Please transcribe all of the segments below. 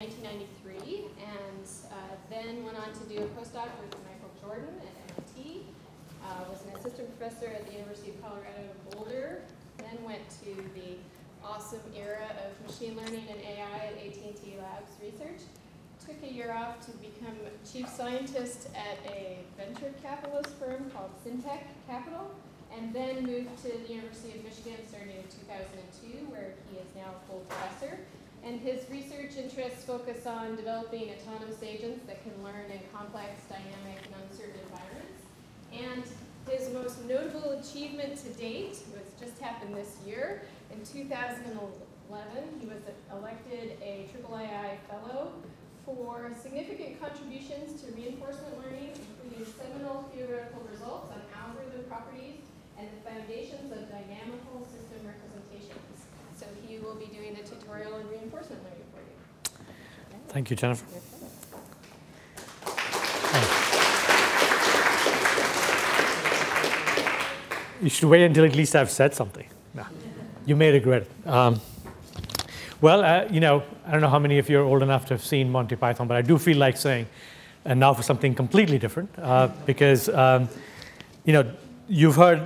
1993 and uh, then went on to do a postdoc with Michael Jordan at MIT. Uh, was an assistant professor at the University of Colorado Boulder. Then went to the awesome era of machine learning and AI at AT&T Labs Research. Took a year off to become chief scientist at a venture capitalist firm called Syntek Capital and then moved to the University of Michigan starting in 2002 where he is now a full professor and his research interests focus on developing autonomous agents that can learn in complex, dynamic, and uncertain environments. And his most notable achievement to date was just happened this year. In 2011, he was elected a IIII Fellow for significant contributions to reinforcement learning, including seminal theoretical results on algorithm properties and the foundations of dynamical system representations. He will be doing a tutorial in reinforcement learning for you. Thank you, Jennifer. You should wait until at least I've said something. No, you may regret it. Um, well, uh, you know, I don't know how many of you are old enough to have seen Monty Python, but I do feel like saying, and now for something completely different, uh, because, um, you know, you've heard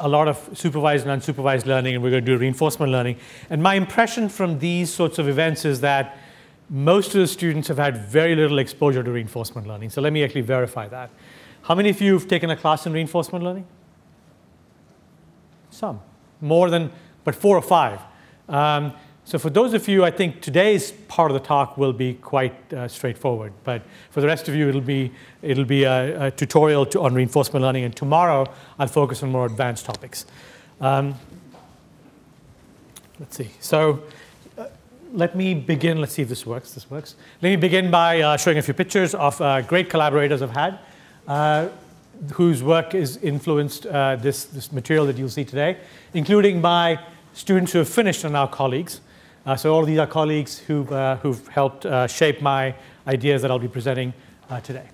a lot of supervised and unsupervised learning, and we're going to do reinforcement learning. And my impression from these sorts of events is that most of the students have had very little exposure to reinforcement learning. So let me actually verify that. How many of you have taken a class in reinforcement learning? Some. More than, but four or five. Um, so for those of you, I think today's part of the talk will be quite uh, straightforward. But for the rest of you, it'll be, it'll be a, a tutorial to, on reinforcement learning. And tomorrow, I'll focus on more advanced topics. Um, let's see. So uh, let me begin. Let's see if this works. This works. Let me begin by uh, showing a few pictures of uh, great collaborators I've had uh, whose work has influenced uh, this, this material that you'll see today, including my students who have finished and our colleagues. Uh, so all these are colleagues who've, uh, who've helped uh, shape my ideas that I'll be presenting uh, today.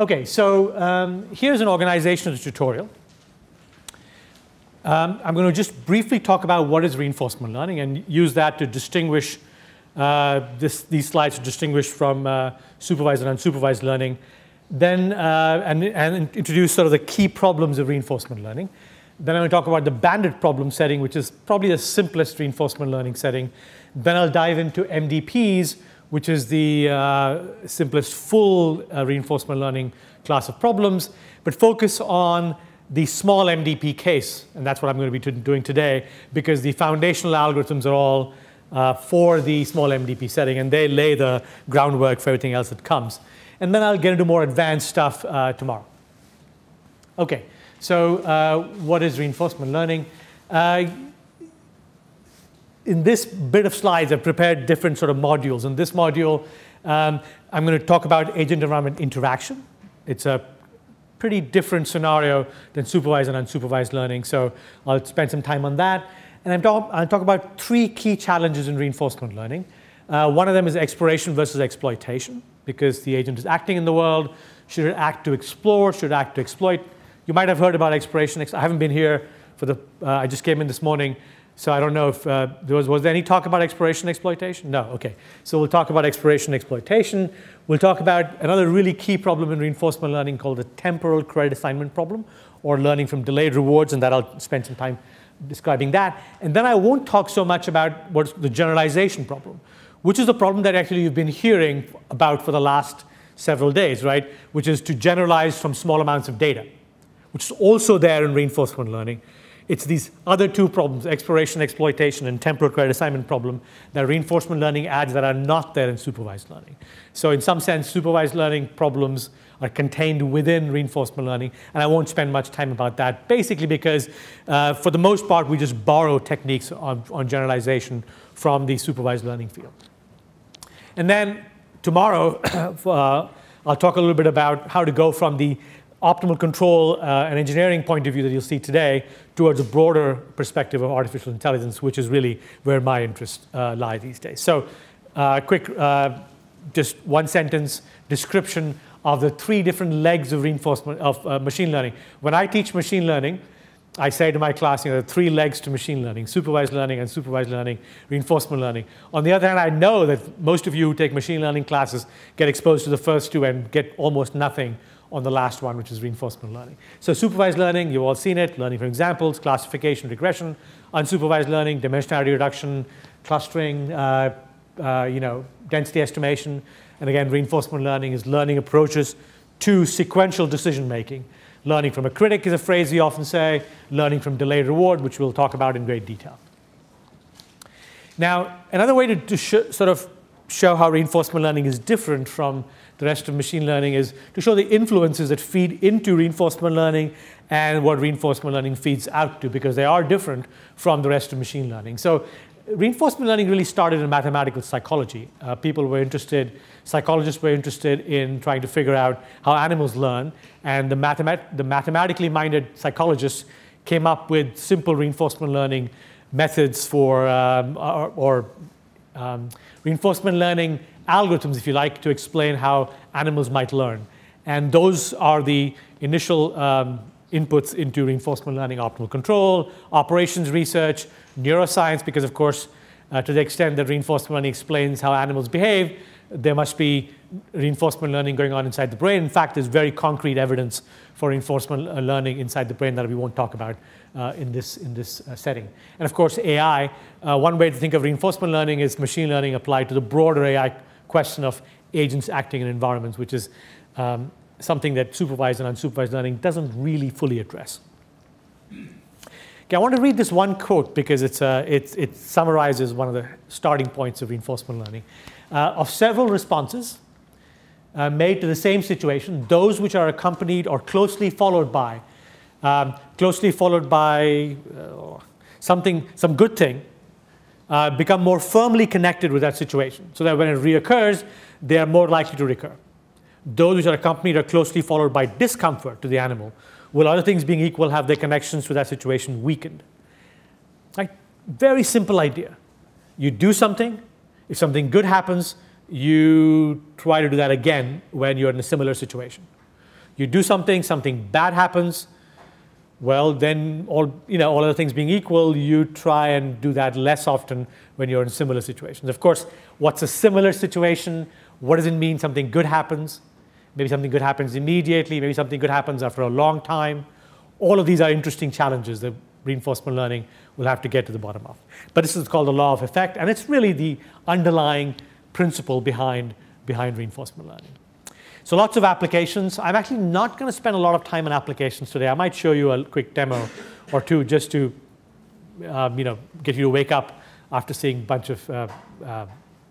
Okay, so um, here's an organizational tutorial. Um, I'm going to just briefly talk about what is reinforcement learning and use that to distinguish uh, this, these slides to distinguish from uh, supervised and unsupervised learning. Then, and, and introduce sort of the key problems of reinforcement learning. Then I'm going to talk about the bandit problem setting, which is probably the simplest reinforcement learning setting. Then I'll dive into MDPs, which is the uh, simplest full uh, reinforcement learning class of problems, but focus on the small MDP case. And that's what I'm going to be doing today, because the foundational algorithms are all uh, for the small MDP setting, and they lay the groundwork for everything else that comes. And then I'll get into more advanced stuff uh, tomorrow. Okay. So uh, what is reinforcement learning? Uh, in this bit of slides, I've prepared different sort of modules. In this module, um, I'm going to talk about agent-environment interaction. It's a pretty different scenario than supervised and unsupervised learning, so I'll spend some time on that. And I'm talk, I'll talk about three key challenges in reinforcement learning. Uh, one of them is exploration versus exploitation, because the agent is acting in the world. Should it act to explore? Should it act to exploit? You might have heard about exploration. I haven't been here for the, uh, I just came in this morning, so I don't know if uh, there was, was there any talk about exploration exploitation? No, okay. So we'll talk about exploration exploitation. We'll talk about another really key problem in reinforcement learning called the temporal credit assignment problem, or learning from delayed rewards, and that I'll spend some time describing that. And then I won't talk so much about what's the generalization problem, which is the problem that actually you've been hearing about for the last several days, right? Which is to generalize from small amounts of data which is also there in reinforcement learning. It's these other two problems, exploration, exploitation, and temporal credit assignment problem, that reinforcement learning adds that are not there in supervised learning. So in some sense, supervised learning problems are contained within reinforcement learning, and I won't spend much time about that, basically because uh, for the most part, we just borrow techniques on, on generalization from the supervised learning field. And then tomorrow, uh, I'll talk a little bit about how to go from the optimal control uh, and engineering point of view that you'll see today towards a broader perspective of artificial intelligence, which is really where my interests uh, lie these days. So uh, quick, uh, just one sentence description of the three different legs of reinforcement of uh, machine learning. When I teach machine learning, I say to my class, you know, there are three legs to machine learning supervised learning, and supervised learning, reinforcement learning. On the other hand, I know that most of you who take machine learning classes get exposed to the first two and get almost nothing on the last one, which is reinforcement learning. So, supervised learning, you've all seen it learning from examples, classification, regression, unsupervised learning, dimensionality reduction, clustering, uh, uh, you know, density estimation. And again, reinforcement learning is learning approaches to sequential decision making. Learning from a critic is a phrase we often say, learning from delayed reward, which we'll talk about in great detail. Now, another way to, to sort of show how reinforcement learning is different from the rest of machine learning is to show the influences that feed into reinforcement learning and what reinforcement learning feeds out to, because they are different from the rest of machine learning. So reinforcement learning really started in mathematical psychology. Uh, people were interested psychologists were interested in trying to figure out how animals learn, and the, mathemat- the mathematically minded psychologists came up with simple reinforcement learning methods for, um, or, or um, reinforcement learning algorithms, if you like, to explain how animals might learn. And those are the initial um, inputs into reinforcement learning optimal control, operations research, neuroscience, because, of course, uh, to the extent that reinforcement learning explains how animals behave, there must be reinforcement learning going on inside the brain. In fact, there's very concrete evidence for reinforcement uh, learning inside the brain that we won't talk about uh, in this, in this uh, setting. And of course, AI, uh, one way to think of reinforcement learning is machine learning applied to the broader AI question of agents acting in environments, which is um, something that supervised and unsupervised learning doesn't really fully address. Okay, I want to read this one quote because it's, uh, it, it summarizes one of the starting points of reinforcement learning uh, of several responses uh, made to the same situation, those which are accompanied or closely followed by, um, closely followed by uh, something, some good thing, uh, become more firmly connected with that situation, so that when it reoccurs, they are more likely to recur. Those which are accompanied or closely followed by discomfort to the animal will, other things being equal, have their connections to that situation weakened. Very simple idea. You do something, if something good happens, you try to do that again when you're in a similar situation. You do something, something bad happens, well, then all, you know, all other things being equal, you try and do that less often when you're in similar situations. Of course, what's a similar situation? What does it mean something good happens? Maybe something good happens immediately, maybe something good happens after a long time. All of these are interesting challenges that reinforcement learning we'll have to get to the bottom of. But this is called the law of effect, and it's really the underlying principle behind, behind reinforcement learning. So lots of applications. I'm actually not going to spend a lot of time on applications today. I might show you a quick demo or two just to um, you know, get you to wake up after seeing a bunch of uh, uh,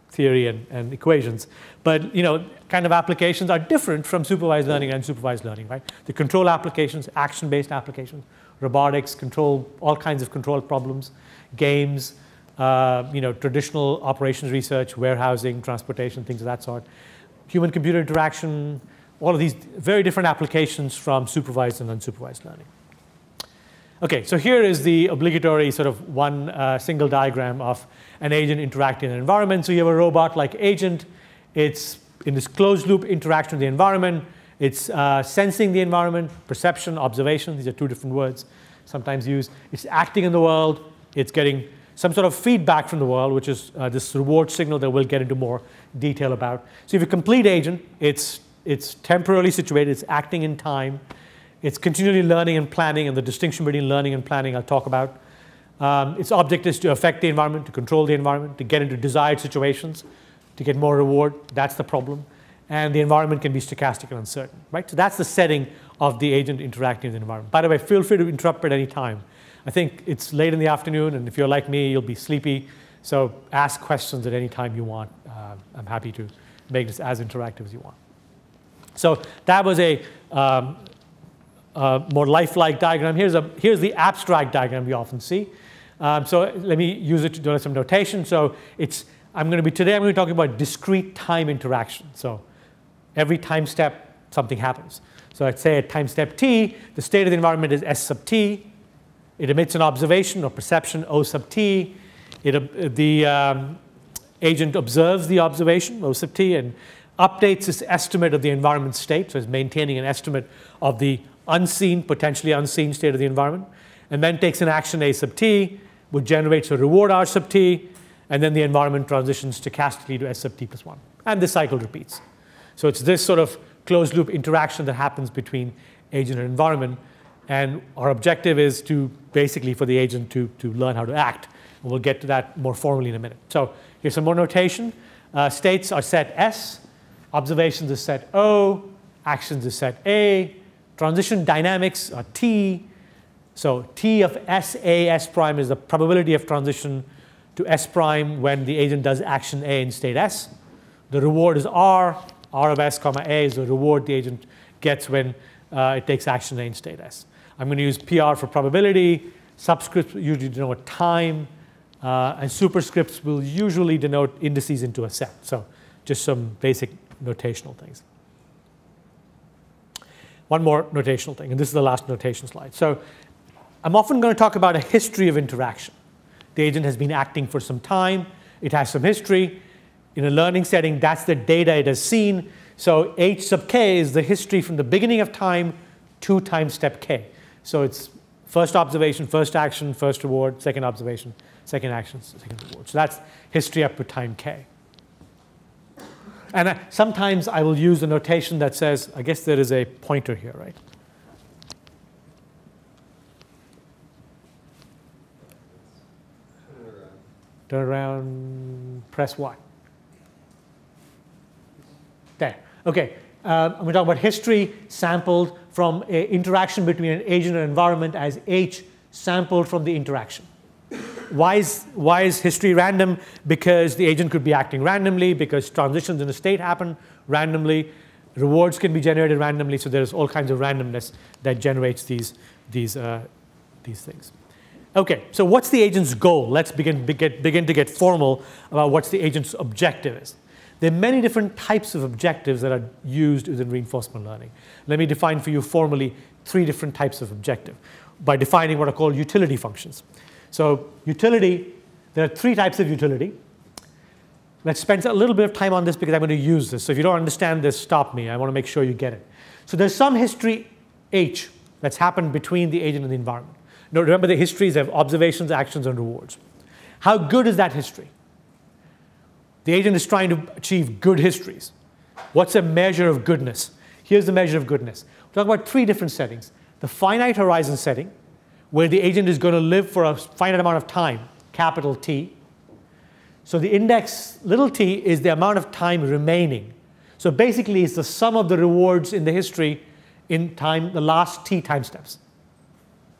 theory and, and, equations. But you know, kind of applications are different from supervised learning and supervised learning, right? The control applications, action-based applications, robotics, control, all kinds of control problems, games, uh, you know, traditional operations research, warehousing, transportation, things of that sort, human-computer interaction, all of these very different applications from supervised and unsupervised learning. Okay, so here is the obligatory sort of one uh, single diagram of an agent interacting in an environment. So you have a robot-like agent. It's in this closed loop interaction with the environment. It's uh, sensing the environment, perception, observation. These are two different words sometimes used. It's acting in the world. It's getting some sort of feedback from the world, which is uh, this reward signal that we'll get into more detail about. So if a complete agent, it's, it's temporarily situated. It's acting in time. It's continually learning and planning, and the distinction between learning and planning I'll talk about. Um, its object is to affect the environment, to control the environment, to get into desired situations, to get more reward. That's the problem and the environment can be stochastic and uncertain, right? So that's the setting of the agent interacting with the environment. By the way, feel free to interrupt at any time. I think it's late in the afternoon, and if you're like me, you'll be sleepy. So ask questions at any time you want. Uh, I'm happy to make this as interactive as you want. So that was a um, more lifelike diagram. Here's, a, here's the abstract diagram we often see. Um, so let me use it to do some notation. So it's, I'm going to be, today I'm going to be talking about discrete time interaction. So every time step, something happens. So let's say at time step t, the state of the environment is S sub t. It emits an observation or perception O sub t. It, uh, the um, agent observes the observation O sub t and updates its estimate of the environment state. So it's maintaining an estimate of the unseen, potentially unseen state of the environment. and then takes an action A sub t, which generates a reward R sub t, and then the environment transitions stochastically to S sub t plus 1. And this cycle repeats. So it's this sort of closed loop interaction that happens between agent and environment. And our objective is to basically for the agent to, to learn how to act. And we'll get to that more formally in a minute. So here's some more notation. Uh, states are set S, observations is set O, actions is set A, transition dynamics are T. So T of S A S prime is the probability of transition to S prime when the agent does action A in state S. The reward is R. R of S comma A is the reward the agent gets when uh, it takes action in state S. I'm going to use PR for probability. Subscripts usually denote time. Uh, and superscripts will usually denote indices into a set. So just some basic notational things. One more notational thing, and this is the last notation slide. So I'm often going to talk about a history of interaction. The agent has been acting for some time. It has some history. In a learning setting, that's the data it has seen. So h sub k is the history from the beginning of time to time step k. So it's first observation, first action, first reward, second observation, second action, second reward. So that's history up to time k. And uh, sometimes I will use a notation that says, I guess there is a pointer here, right? Turn around, press what? There. Okay. Uh, I'm going to talk about history sampled from an interaction between an agent and environment as H sampled from the interaction. Why is, why is history random? Because the agent could be acting randomly, because transitions in a state happen randomly, rewards can be generated randomly, so there's all kinds of randomness that generates these, these, uh, these things. Okay, so what's the agent's goal? Let's begin, begin, begin to get formal about what's the agent's objective is. There are many different types of objectives that are used within reinforcement learning. Let me define for you formally three different types of objective by defining what are called utility functions. So utility, there are three types of utility. Let's spend a little bit of time on this because I'm going to use this. So if you don't understand this, stop me. I want to make sure you get it. So there's some history H that's happened between the agent and the environment. Now, remember the histories have observations, actions, and rewards. How good is that history? The agent is trying to achieve good histories. What's a measure of goodness? Here's the measure of goodness. We're talking about three different settings. The finite horizon setting, where the agent is going to live for a finite amount of time, capital T. So the index little t is the amount of time remaining. So basically, it's the sum of the rewards in the history in time, the last t time steps.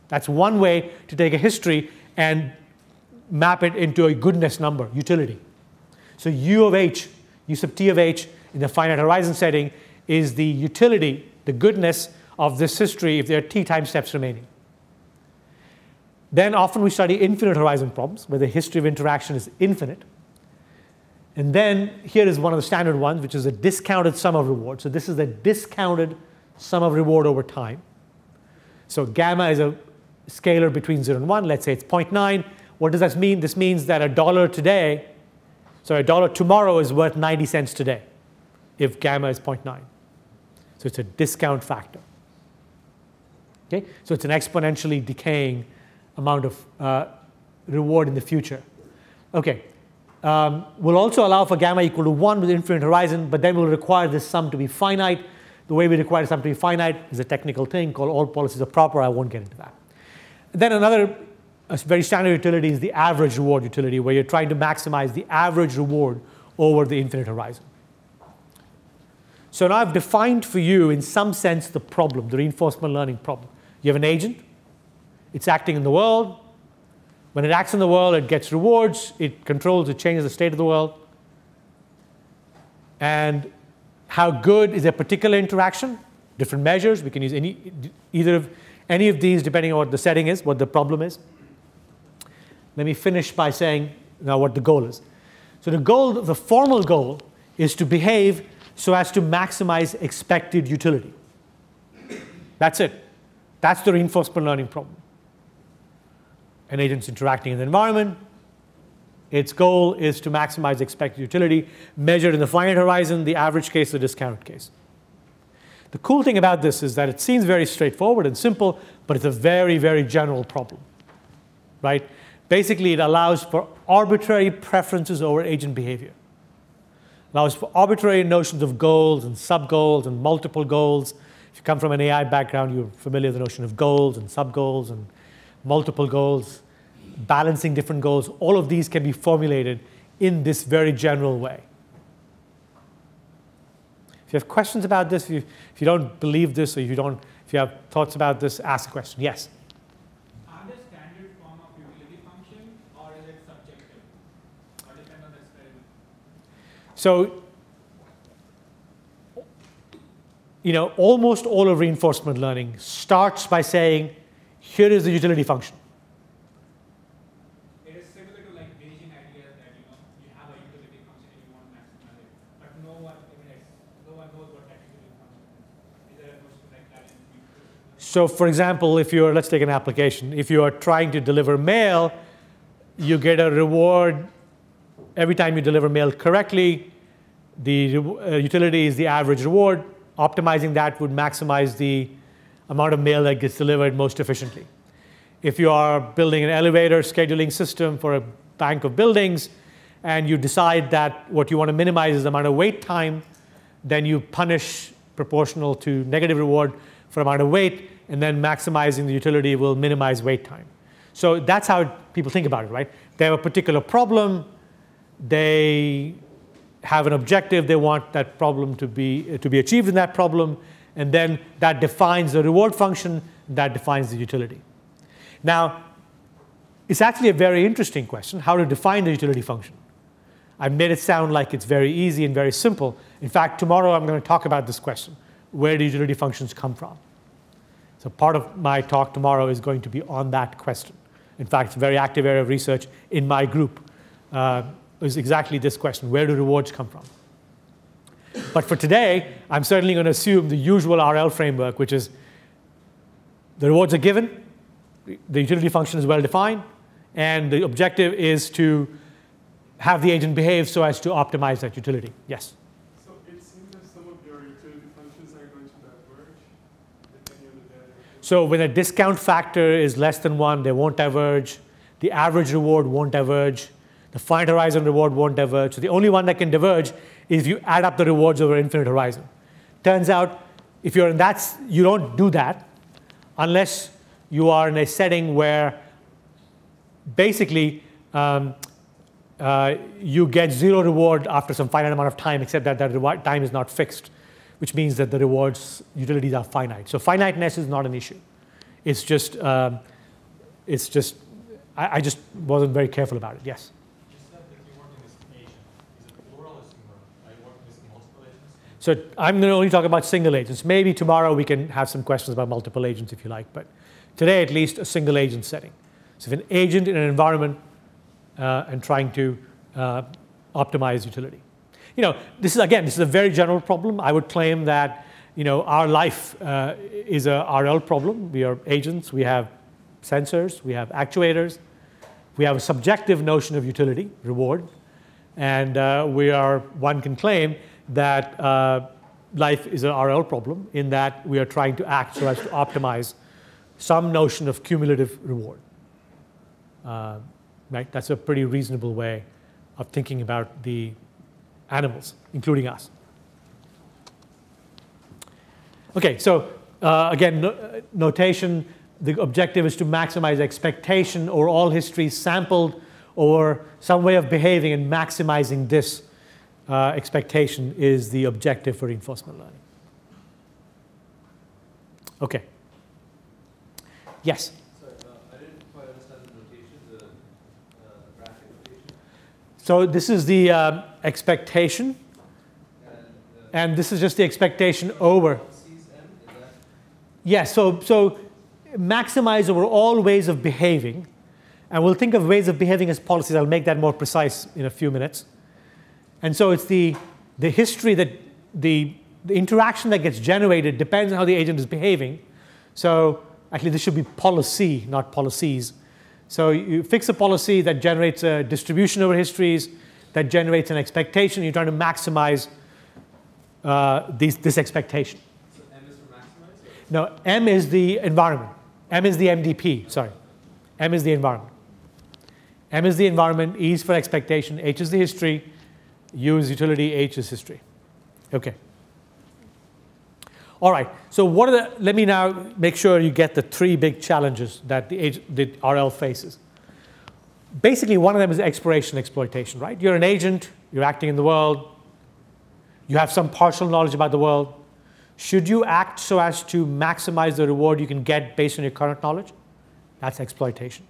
That's one way to take a history and map it into a goodness number, utility. So u of h, u sub t of h in the finite horizon setting is the utility, the goodness of this history if there are t time steps remaining. Then often we study infinite horizon problems where the history of interaction is infinite. And then here is one of the standard ones, which is a discounted sum of reward. So this is the discounted sum of reward over time. So gamma is a scalar between 0 and 1. Let's say it's 0.9. What does that mean? This means that a dollar today, so a dollar tomorrow is worth 90 cents today if gamma is 0.9. So it's a discount factor. Okay? So it's an exponentially decaying amount of uh, reward in the future. Okay. Um, we'll also allow for gamma equal to 1 with infinite horizon, but then we'll require this sum to be finite. The way we require the sum to be finite is a technical thing called all policies are proper. I won't get into that. Then another very standard utility is the average reward utility, where you're trying to maximize the average reward over the infinite horizon. So now I've defined for you, in some sense, the problem, the reinforcement learning problem. You have an agent, it's acting in the world. When it acts in the world, it gets rewards, it controls, it changes the state of the world. And how good is a particular interaction? Different measures. We can use any, either of any of these depending on what the setting is, what the problem is. Let me finish by saying now what the goal is. So the goal, the formal goal, is to behave so as to maximize expected utility. That's it. That's the reinforcement learning problem. An agent's interacting in the environment. Its goal is to maximize expected utility, measured in the finite horizon, the average case, the discounted case. The cool thing about this is that it seems very straightforward and simple, but it's a very, very general problem, right? Basically, it allows for arbitrary preferences over agent behavior. Allows for arbitrary notions of goals and sub-goals and multiple goals. If you come from an AI background, you're familiar with the notion of goals and sub-goals and multiple goals, balancing different goals. All of these can be formulated in this very general way. If you have questions about this, if you, if you don't believe this, or if you don't, if you have thoughts about this, ask a question. Yes. Are there standard form of utility function, or is it subjective, or depend on the experiment? So, you know, almost all of reinforcement learning starts by saying, here is the utility function. It is similar to like Bayesian ideas that you know you have a utility function and you want to maximize it, but no one no one knows what that utility function is. Is there a notion like that in reinforcement learning? So, for example, if you're, let's take an application. If you are trying to deliver mail, you get a reward every time you deliver mail correctly. The uh, utility is the average reward. Optimizing that would maximize the amount of mail that gets delivered most efficiently. If you are building an elevator scheduling system for a bank of buildings, and you decide that what you want to minimize is the amount of wait time, then you punish proportional to negative reward for amount of wait, and then maximizing the utility will minimize wait time. So that's how people think about it, right? They have a particular problem, they have an objective, they want that problem to be, to be achieved in that problem, and then that defines the reward function, that defines the utility. Now, it's actually a very interesting question, how to define the utility function. I've made it sound like it's very easy and very simple. In fact, tomorrow I'm going to talk about this question. Where do utility functions come from? So part of my talk tomorrow is going to be on that question. In fact, it's a very active area of research in my group. Uh, is exactly this question, where do rewards come from? But for today, I'm certainly going to assume the usual RL framework, which is the rewards are given, the utility function is well defined, and the objective is to have the agent behave so as to optimize that utility. Yes? So it seems that some of your utility functions are going to diverge depending on the data. So when a discount factor is less than one, they won't diverge. The average reward won't diverge. The finite horizon reward won't diverge. So the only one that can diverge is if you add up the rewards over infinite horizon. Turns out, if you're in that, you don't do that unless you are in a setting where basically um, uh, you get zero reward after some finite amount of time, except that that reward time is not fixed, which means that the rewards utilities are finite. So finiteness is not an issue. It's just, um, it's just, I, I just wasn't very careful about it. Yes. You said that you work in this agent. Is it plural or singular? Are you working with multiple agents? So I'm going to only talk about single agents. Maybe tomorrow we can have some questions about multiple agents if you like, but today at least a single agent setting. So if an agent in an environment uh, and trying to uh, optimize utility. You know, this is again, this is a very general problem. I would claim that you know our life uh, is a RL problem. We are agents. We have sensors. We have actuators. We have a subjective notion of utility, reward, and uh, we are. One can claim that uh, life is an RL problem in that we are trying to act so as to optimize some notion of cumulative reward. Uh, right? That's a pretty reasonable way of thinking about the animals, including us. Okay, so uh, again, no, uh, notation. The objective is to maximize expectation or all histories sampled or some way of behaving and maximizing this uh, expectation is the objective for reinforcement learning. Okay. Yes. Sorry, uh, I didn't quite understand the notation, the uh, notation. So this is the um, expectation, And uh, and this is just the expectation over. C's M, that? Yes, so, so maximize over all ways of behaving. And we'll think of ways of behaving as policies. I'll make that more precise in a few minutes. And so it's the, the history that the, the interaction that gets generated depends on how the agent is behaving. So actually, this should be policy, not policies. So you fix a policy that generates a distribution over histories, that generates an expectation. You're trying to maximize uh, these, this expectation. So M No, M is the environment. M is the MDP, sorry. M is the environment. M is the environment, E is for expectation, H is the history, U is utility, H is history. Okay. All right, so what are the, let me now make sure you get the three big challenges that the, ag- the RL faces. Basically, one of them is exploration exploitation, right? You're an agent, you're acting in the world, you have some partial knowledge about the world. Should you act so as to maximize the reward you can get based on your current knowledge? That's exploitation.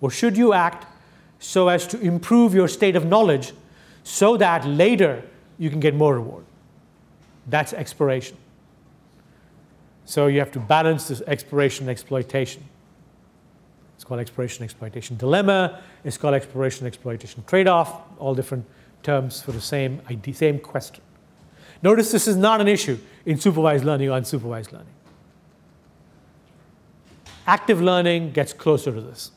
Or should you act so as to improve your state of knowledge so that later you can get more reward? That's exploration. So you have to balance this exploration and exploitation. It's called exploration exploitation dilemma. It's called exploration exploitation trade off, all different terms for the same idea, same question. Notice this is not an issue in supervised learning or unsupervised learning. Active learning gets closer to this.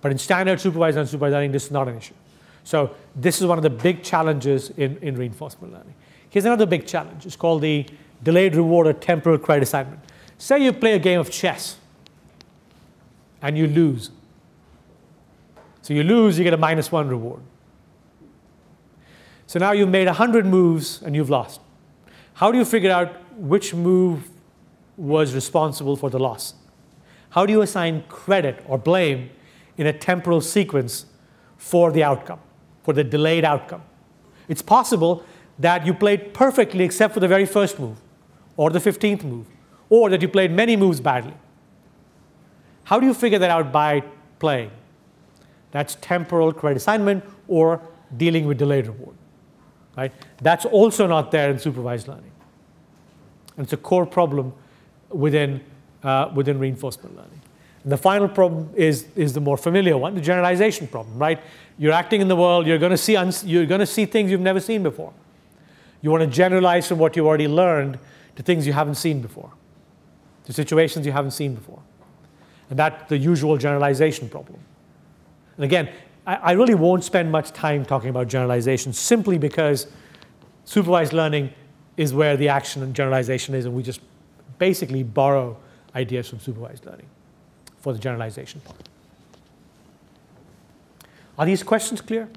But in standard supervised and unsupervised learning, this is not an issue. So this is one of the big challenges in, in reinforcement learning. Here's another big challenge. It's called the delayed reward or temporal credit assignment. Say you play a game of chess and you lose. So you lose, you get a minus one reward. So now you've made 100 moves and you've lost. How do you figure out which move was responsible for the loss? How do you assign credit or blame in a temporal sequence for the outcome, for the delayed outcome? It's possible that you played perfectly except for the very first move, or the 15th move, or that you played many moves badly. How do you figure that out by playing? That's temporal credit assignment or dealing with delayed reward. Right? That's also not there in supervised learning. And it's a core problem within, uh, within reinforcement learning. And the final problem is, is the more familiar one, the generalization problem, right? You're acting in the world, you're going to see, you're going to see things you've never seen before. You want to generalize from what you've already learned to things you haven't seen before, to situations you haven't seen before. And that's the usual generalization problem. And again, I, I really won't spend much time talking about generalization simply because supervised learning is where the action and generalization is, and we just basically borrow ideas from supervised learning for the generalization part. Are these questions clear?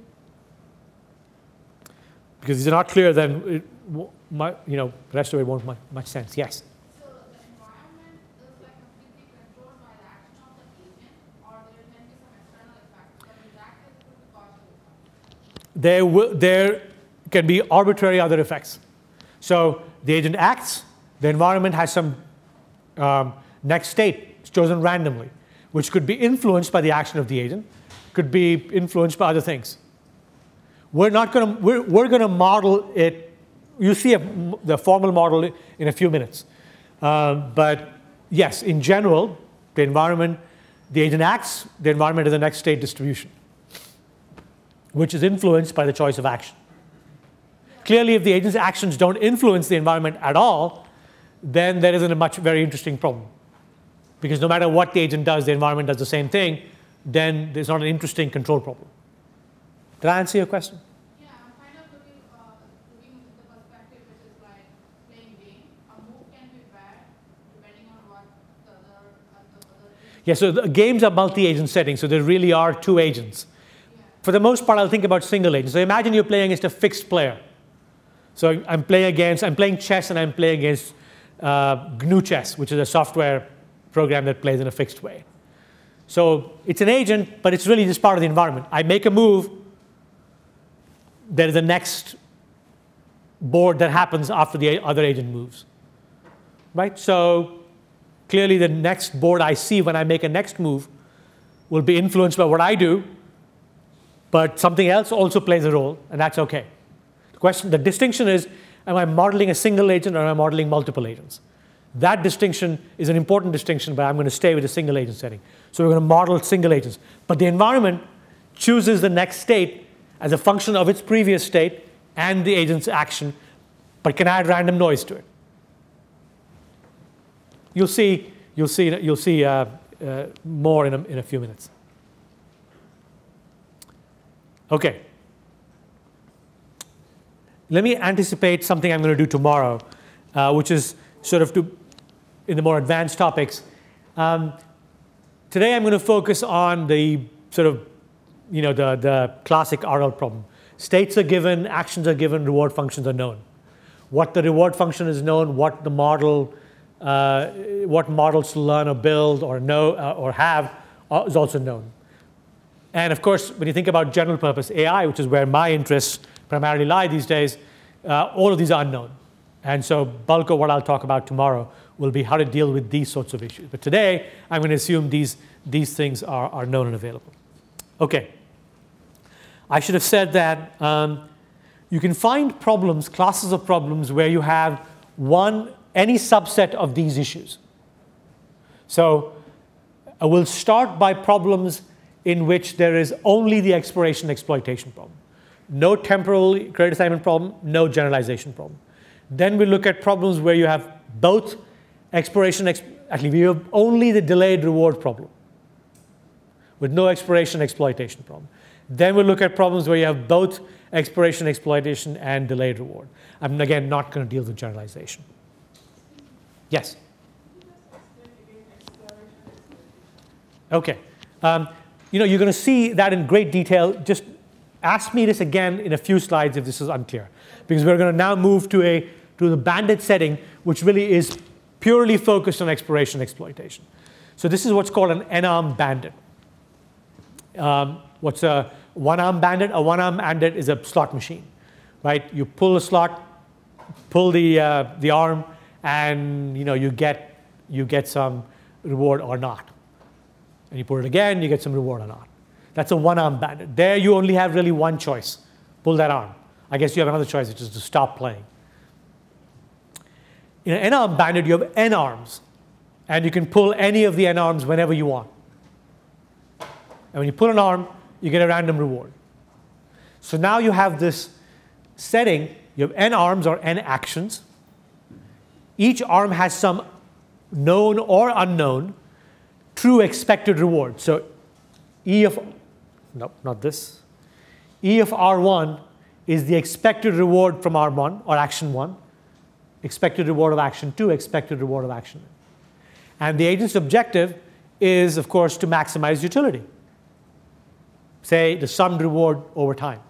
Because if they're not clear, then it, my, you know, the rest of it won't make much sense. Yes? So the environment is like completely controlled by the action of the agent, there can be some external effect, but in that case, it would be causal effect. there, will, there can be arbitrary other effects. So the agent acts, the environment has some um, next state, it's chosen randomly, which could be influenced by the action of the agent, could be influenced by other things. We're not going to, we're, we're going to model it. You'll see a, the formal model in a few minutes. Um, but yes, in general, the environment, the agent acts, the environment is the next state distribution which is influenced by the choice of action. Clearly, if the agent's actions don't influence the environment at all, then there isn't a much very interesting problem. Because no matter what the agent does, the environment does the same thing, then there's not an interesting control problem. Did I answer your question? Yeah, I'm kind of looking, uh, looking the perspective which is like playing game. A move can be bad depending on what the other, the other. Yeah, so the games are multi-agent settings, so there really are two agents. For the most part, I'll think about single agents. So imagine you're playing against a fixed player. So I'm playing against, I'm playing chess and I'm playing against uh, GNU Chess, which is a software program that plays in a fixed way. So it's an agent, but it's really just part of the environment. I make a move, there is a next board that happens after the other agent moves. Right? So clearly the next board I see when I make a next move will be influenced by what I do, but something else also plays a role, and that's okay. The question, the distinction is, am I modeling a single agent or am I modeling multiple agents? That distinction is an important distinction, but I'm going to stay with a single agent setting. So we're going to model single agents. But the environment chooses the next state as a function of its previous state and the agent's action, but can add random noise to it. You'll see, you'll see, you'll see uh, uh, more in a, in a few minutes. Okay. Let me anticipate something I'm going to do tomorrow, uh, which is sort of to in the more advanced topics. Um, today I'm going to focus on the sort of, you know, the, the classic RL problem. States are given, actions are given, reward functions are known. What the reward function is known, what the model, uh, what models to learn or build or know uh, or have uh, is also known. And of course, when you think about general purpose AI, which is where my interests primarily lie these days, uh, all of these are unknown. And so bulk of what I'll talk about tomorrow will be how to deal with these sorts of issues. But today, I'm going to assume these, these things are, are known and available. Okay. I should have said that um, you can find problems, classes of problems, where you have one, any subset of these issues. So I will start by problems in which there is only the exploration exploitation problem. No temporal credit assignment problem, no generalization problem. Then we look at problems where you have both exploration, exp actually we have only the delayed reward problem with no exploration exploitation problem. Then we'll look at problems where you have both exploration exploitation and delayed reward. I'm again not going to deal with generalization. Yes? Okay. Um, you know, you're going to see that in great detail. Just ask me this again in a few slides if this is unclear. Because we're going to now move to, a, to the bandit setting, which really is purely focused on exploration exploitation. So this is what's called an n-arm bandit. Um, what's a one-arm bandit? A one-arm bandit is a slot machine, right? You pull a slot, pull the, uh, the arm, and you, know, you, get, you get some reward or not. And you pull it again, you get some reward or not. That's a one-arm bandit. There you only have really one choice. Pull that arm. I guess you have another choice, which is to stop playing. In an n-arm bandit, you have n arms. And you can pull any of the n arms whenever you want. And when you pull an arm, you get a random reward. So now you have this setting. You have n arms or n actions. Each arm has some known or unknown true expected reward. So E of, no, not this. E of R1 is the expected reward from R1 or action 1, expected reward of action 2, expected reward of action. And the agent's objective is, of course, to maximize utility. Say the sum reward over time.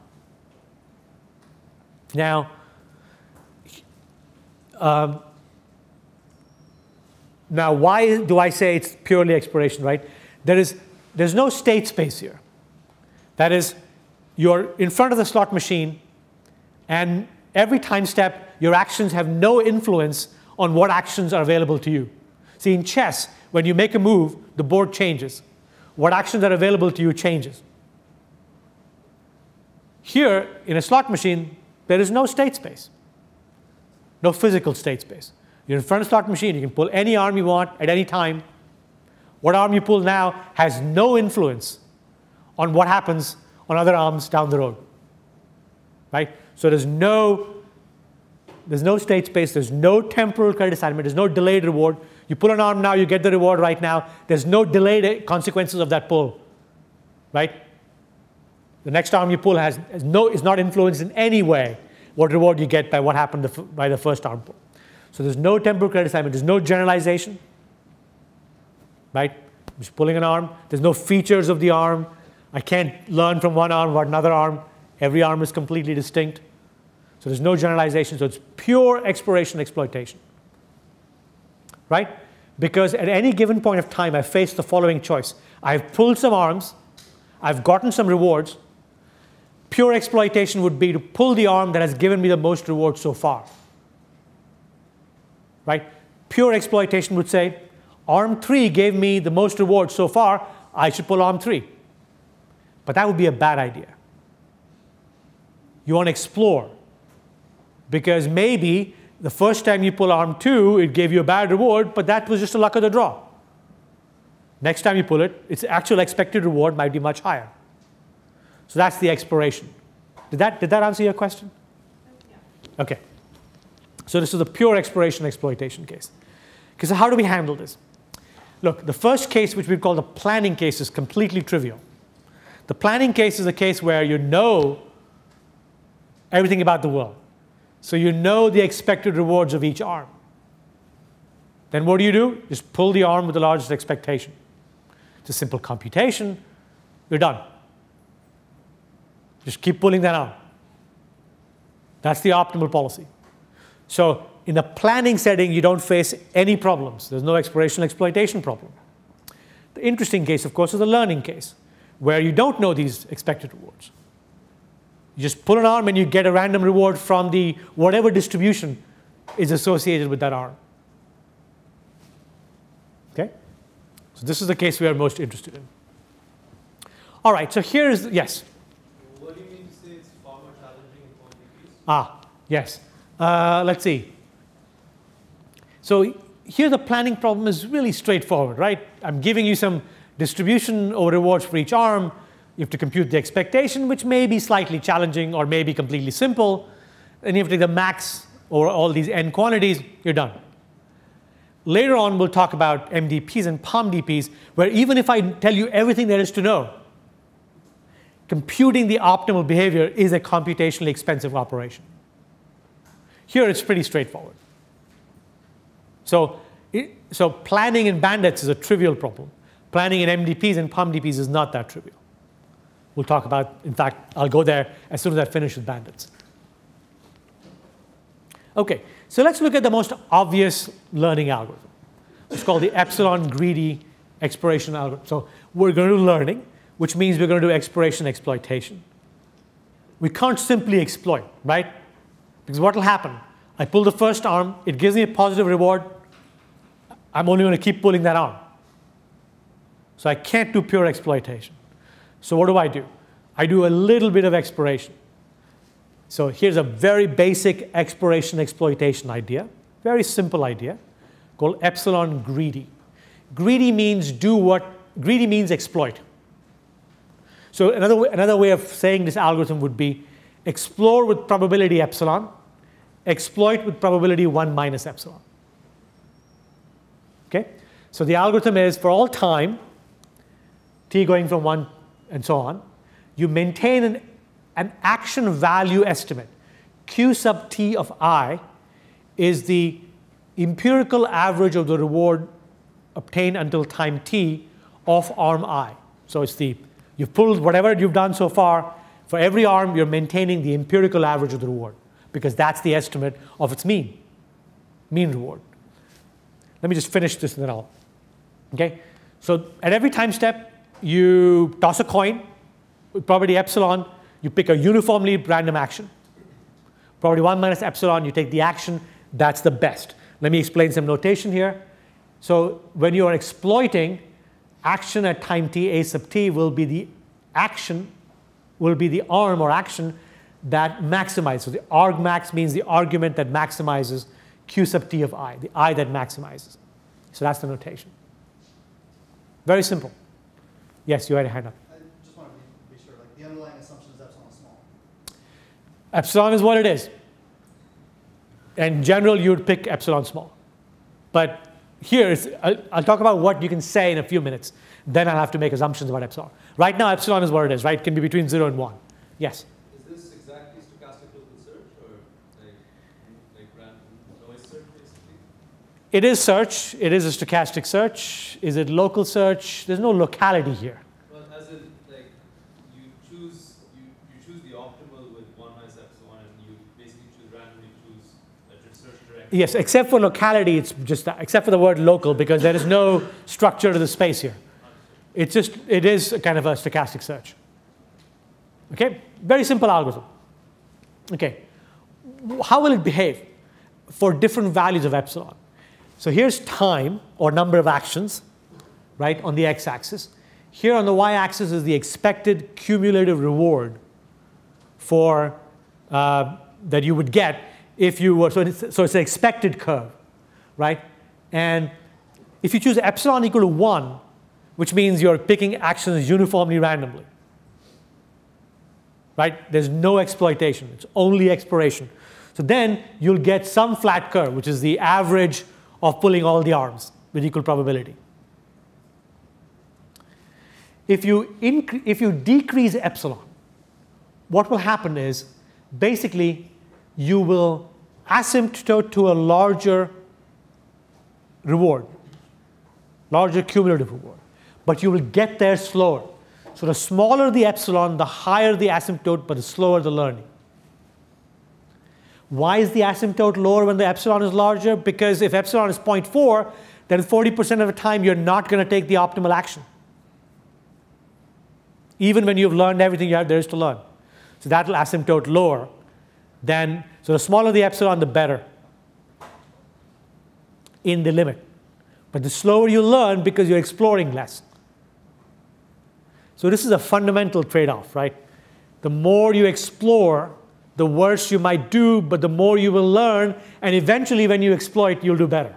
Now, um, now, why do I say it's purely exploration, right? There is, there's no state space here. That is, you're in front of the slot machine, and every time step, your actions have no influence on what actions are available to you. See, in chess, when you make a move, the board changes. What actions are available to you changes. Here, in a slot machine, there is no state space, no physical state space. You're in front of a slot machine. You can pull any arm you want at any time. What arm you pull now has no influence on what happens on other arms down the road. Right? So there's no, there's no state space. There's no temporal credit assignment. There's no delayed reward. You pull an arm now, you get the reward right now. There's no delayed consequences of that pull. Right? The next arm you pull has, has no, is not influenced in any way what reward you get by what happened the, by the first arm pull. So there's no temporal credit assignment. There's no generalization, right? Just pulling an arm. There's no features of the arm. I can't learn from one arm what another arm. Every arm is completely distinct. So there's no generalization. So it's pure exploration exploitation, right? Because at any given point of time, I face the following choice. I've pulled some arms. I've gotten some rewards. Pure exploitation would be to pull the arm that has given me the most reward so far right? Pure exploitation would say, arm 3 gave me the most reward so far, I should pull arm 3. But that would be a bad idea. You want to explore. Because maybe the first time you pull arm 2, it gave you a bad reward, but that was just a luck of the draw. Next time you pull it, its actual expected reward might be much higher. So that's the exploration. Did that, did that answer your question? Okay. So this is a pure exploration exploitation case. Because how do we handle this? Look, the first case, which we call the planning case, is completely trivial. The planning case is a case where you know everything about the world. So you know the expected rewards of each arm. then what do you do? Just pull the arm with the largest expectation. It's a simple computation. You're done. Just keep pulling that arm. That's the optimal policy. So in the planning setting, you don't face any problems. There's no exploration exploitation problem. The interesting case, of course, is the learning case, where you don't know these expected rewards. You just pull an arm and you get a random reward from the whatever distribution is associated with that arm. Okay? So this is the case we are most interested in. All right, so here is, yes. What do you mean to say it's far more challenging? Ah, yes. Uh, let's see. So here the planning problem is really straightforward, right? I'm giving you some distribution or rewards for each arm. You have to compute the expectation, which may be slightly challenging or may be completely simple. And you have to take the max over all these n quantities, you're done. Later on, we'll talk about MDPs and POMDPs, where even if I tell you everything there is to know, computing the optimal behavior is a computationally expensive operation. Here, it's pretty straightforward. So, so planning in bandits is a trivial problem. Planning in MDPs and POMDPs is not that trivial. We'll talk about, in fact, I'll go there as soon as I finish with bandits. Okay, so let's look at the most obvious learning algorithm. It's called the epsilon greedy exploration algorithm. So we're going to do learning, which means we're going to do exploration exploitation. We can't simply exploit, right? Because what will happen? I pull the first arm, it gives me a positive reward. I'm only going to keep pulling that arm. So I can't do pure exploitation. So what do I do? I do a little bit of exploration. So here's a very basic exploration exploitation idea, very simple idea called epsilon greedy. Greedy means do what, greedy means exploit. So another way, another way of saying this algorithm would be explore with probability epsilon, exploit with probability 1 minus epsilon. Okay? So the algorithm is for all time, t going from 1 and so on, you maintain an, an action value estimate. Q sub t of i is the empirical average of the reward obtained until time t of arm i. So it's the, you've pulled whatever you've done so far, for every arm you're maintaining the empirical average of the reward because that's the estimate of its mean, mean reward. Let me just finish this and then I'll, okay? So at every time step, you toss a coin with probability epsilon, you pick a uniformly random action. Probability 1 minus epsilon, you take the action, that's the best. Let me explain some notation here. So when you are exploiting, action at time t, a sub t will be the action, will be the arm or action that maximizes. So the argmax means the argument that maximizes q sub t of i, the i that maximizes. So that's the notation. Very simple. Yes, you had a hand up. I just want to be, sure, like the underlying assumption is epsilon is small. Epsilon is what it is. In general, you would pick epsilon small. But here, is, I'll, I'll talk about what you can say in a few minutes. Then I'll have to make assumptions about epsilon. Right now, epsilon is what it is, right? It can be between 0 and 1. Yes? Is this exactly stochastic local search or like, like random noise search basically? It is search. It is a stochastic search. Is it local search? There's no locality here. Well, as in, like, you choose, you, you choose the optimal with 1 minus epsilon and you basically choose randomly choose a search direction. Yes, except for locality, it's just that, except for the word local because there is no structure to the space here. It's just it is a kind of a stochastic search. Okay, very simple algorithm. Okay, how will it behave for different values of epsilon? So here's time or number of actions, right, on the x-axis. Here on the y-axis is the expected cumulative reward for uh, that you would get if you were, so it's, so it's an expected curve, right? And if you choose epsilon equal to 1, which means you're picking actions uniformly randomly, right? There's no exploitation, it's only exploration. So then you'll get some flat curve, which is the average of pulling all the arms with equal probability. If you, if you decrease epsilon, what will happen is basically you will asymptote to a larger reward, larger cumulative reward. But you will get there slower. So the smaller the epsilon, the higher the asymptote, but the slower the learning. Why is the asymptote lower when the epsilon is larger? Because if epsilon is 0.4, then 40% of the time you're not going to take the optimal action. Even when you've learned everything you have there is to learn. So that will asymptote lower. Then, so the smaller the epsilon, the better in the limit. But the slower you learn because you're exploring less. So this is a fundamental trade-off, right? The more you explore, the worse you might do, but the more you will learn, and eventually when you exploit, you'll do better.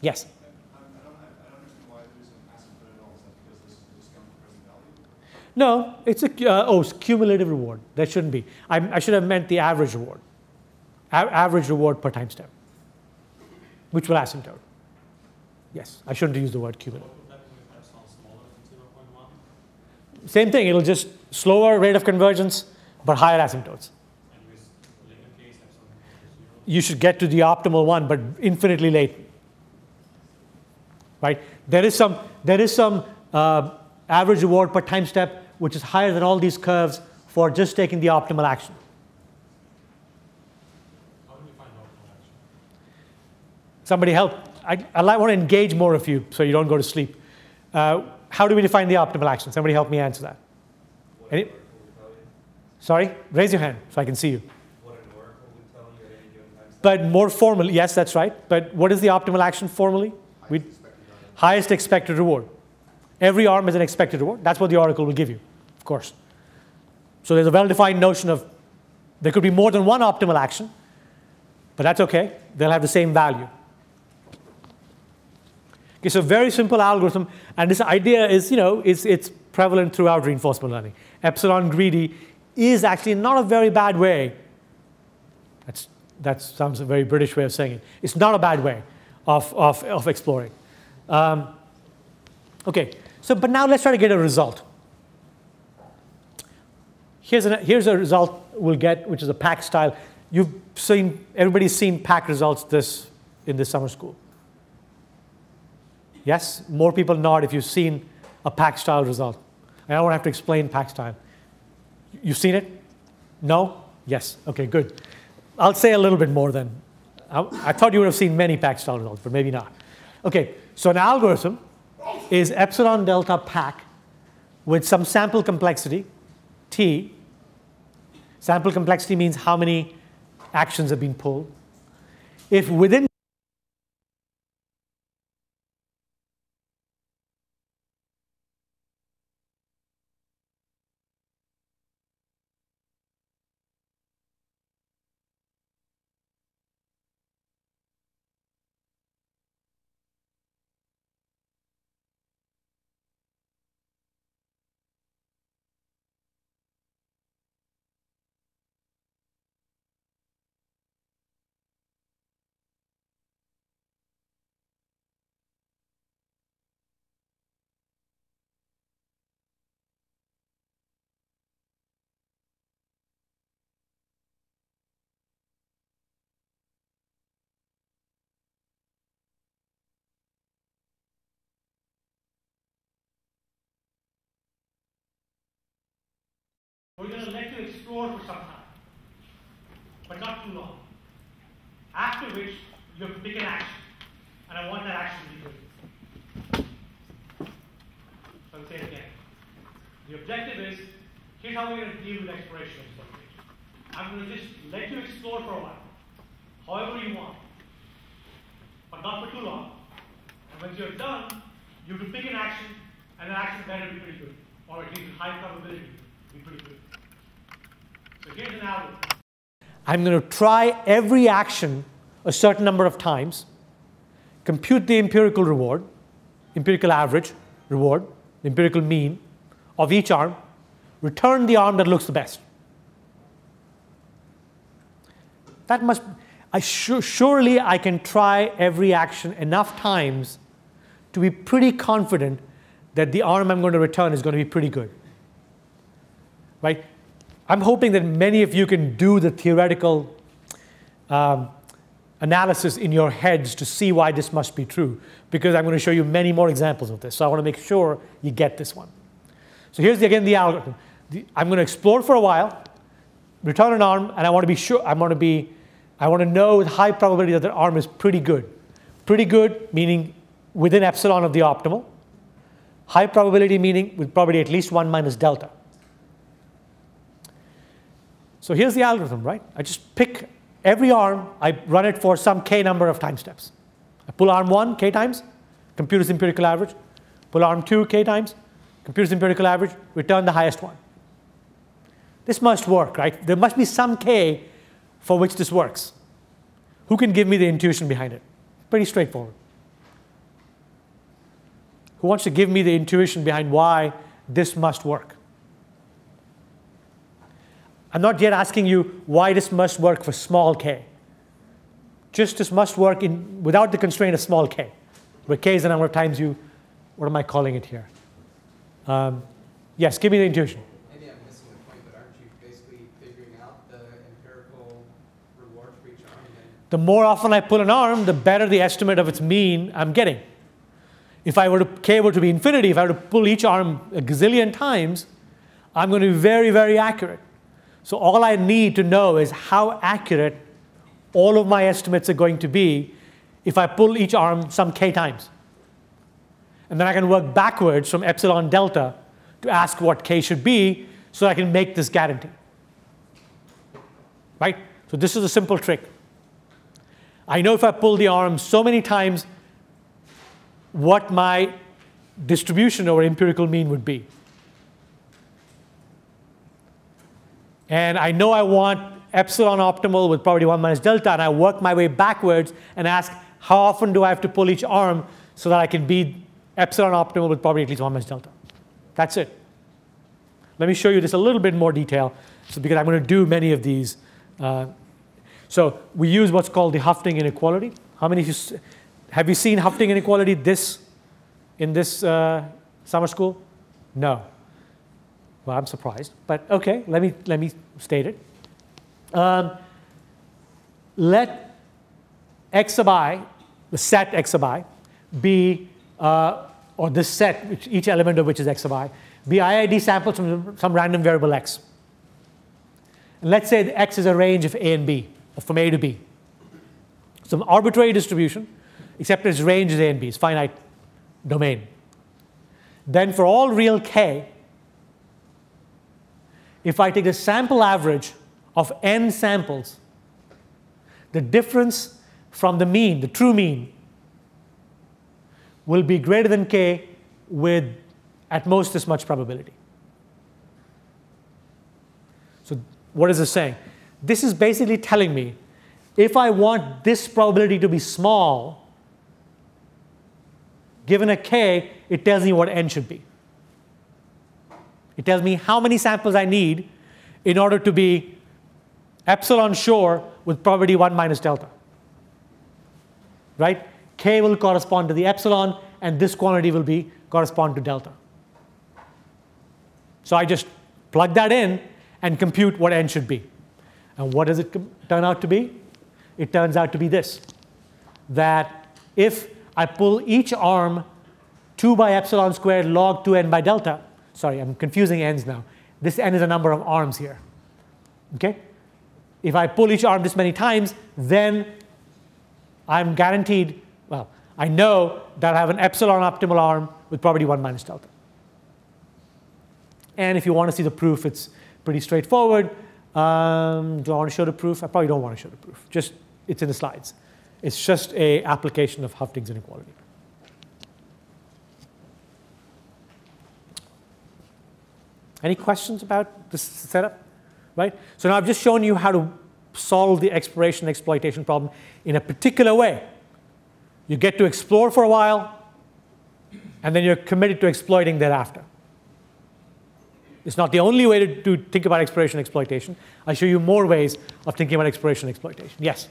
Yes? I don't, I don't understand why there is an asymptote at all. Is that because this is the discount present value? No, it's a uh, oh, it's cumulative reward. That shouldn't be. I, I should have meant the average reward. A- average reward per time step, which will asymptote. Yes, I shouldn't use the word cumulative. What would happen if smaller than 0.1? Same thing. It'll just slower rate of convergence, but higher asymptotes. And with limit case, epsilon equals to 0? You should get to the optimal one, but infinitely late. Right? There is some. There is some uh, average reward per time step, which is higher than all these curves for just taking the optimal action. How do we find optimal action? Somebody help. I, I want to engage more of you so you don't go to sleep. Uh, how do we define the optimal action? Somebody help me answer that. Any- an oracle will tell you. Sorry? Raise your hand so I can see you. What an oracle will tell you at any given time. But more formally, yes, that's right. But what is the optimal action formally? We, highest expected reward. Every arm is an expected reward. That's what the oracle will give you, of course. So there's a well defined notion of there could be more than one optimal action, but that's okay. They'll have the same value. Okay, so very simple algorithm, and this idea is, you know, it's, it's prevalent throughout reinforcement learning. Epsilon greedy is actually not a very bad way. That's, that sounds a very British way of saying it. It's not a bad way of, of, of exploring. Um, okay, so but now let's try to get a result. Here's, an, here's a result we'll get, which is a PAC style. You've seen, everybody's seen PAC results this, in this summer school. Yes? More people nod if you've seen a PAC style result. I don't have to explain PAC style. You've seen it? No? Yes. Okay, good. I'll say a little bit more then. I, I thought you would have seen many PAC style but maybe not. Okay, so an algorithm is epsilon delta PAC with some sample complexity, t. Sample complexity means how many actions have been pulled. If within We're going to let you explore for some time, but not too long. After which, you have to pick an action, and I want that action to be good. So I'll say it again. The objective is here's how we're going to deal with exploration. I'm going to just let you explore for a while, however you want, but not for too long. And once you're done, you have to pick an action, and that action better be pretty good, or at least high probability be pretty good. So here's an algorithm. I'm going to try every action a certain number of times, compute the empirical reward, empirical average reward, empirical mean of each arm, return the arm that looks the best. That must, I su- surely I can try every action enough times to be pretty confident that the arm I'm going to return is going to be pretty good. Right? I'm hoping that many of you can do the theoretical um, analysis in your heads to see why this must be true, because I'm going to show you many more examples of this. So I want to make sure you get this one. So here's the, again the algorithm. The, I'm going to explore for a while, return an arm, and I want to be sure. I want to be, I want to know with high probability that the arm is pretty good. Pretty good meaning within epsilon of the optimal. High probability meaning with probability at least one minus delta. So here's the algorithm, right? I just pick every arm, I run it for some k number of time steps. I pull arm 1 k times, compute its empirical average. Pull arm 2 k times, compute its empirical average, return the highest one. This must work, right? There must be some k for which this works. Who can give me the intuition behind it? Pretty straightforward. Who wants to give me the intuition behind why this must work? I'm not yet asking you why this must work for small k. Just this must work in, without the constraint of small k, where k is the number of times you, what am I calling it here? Um, yes, give me the intuition. Maybe I'm missing the point, but aren't you basically figuring out the empirical reward for each arm? The more often I pull an arm, the better the estimate of its mean I'm getting. If I were to, k were to be infinity, if I were to pull each arm a gazillion times, I'm going to be very, very accurate. So all I need to know is how accurate all of my estimates are going to be if I pull each arm some k times. And then I can work backwards from epsilon delta to ask what k should be so I can make this guarantee. Right? So this is a simple trick. I know if I pull the arm so many times what my distribution over empirical mean would be. And I know I want epsilon optimal with probability 1 minus delta, and I work my way backwards and ask how often do I have to pull each arm so that I can be epsilon optimal with probability at least 1 minus delta. That's it. Let me show you this a little bit more detail so because I'm going to do many of these. Uh, so we use what's called the Hoeffding inequality. How many of you have you seen Hoeffding inequality this in this uh, summer school? No. Well, I'm surprised, but okay, let me, let me state it. Um, let x sub i, the set x sub i, be, uh, or this set, which each element of which is x sub i, be IID samples from some random variable x. And let's say x is a range of a and b, or from a to b. Some arbitrary distribution, except its range is a and b, it's finite domain. Then for all real k, if I take the sample average of n samples, the difference from the mean, the true mean, will be greater than k with at most this much probability. So what is this saying? This is basically telling me if I want this probability to be small, given a k, it tells me what n should be. It tells me how many samples I need in order to be epsilon sure with probability 1 minus delta. Right? K will correspond to the epsilon, and this quantity will be correspond to delta. So I just plug that in and compute what n should be. And what does it turn out to be? It turns out to be this, that if I pull each arm 2 by epsilon squared log 2n by delta, sorry, I'm confusing ends now. This n is a number of arms here. Okay? If I pull each arm this many times, then I'm guaranteed, well, I know that I have an epsilon optimal arm with probability 1 minus delta. And if you want to see the proof, it's pretty straightforward. Um, do I want to show the proof? I probably don't want to show the proof. Just, it's in the slides. It's just a application of Hoeffding's inequality. Any questions about this setup? Right? So now I've just shown you how to solve the exploration exploitation problem in a particular way. You get to explore for a while, and then you're committed to exploiting thereafter. It's not the only way to, to think about exploration exploitation. I'll show you more ways of thinking about exploration exploitation. Yes?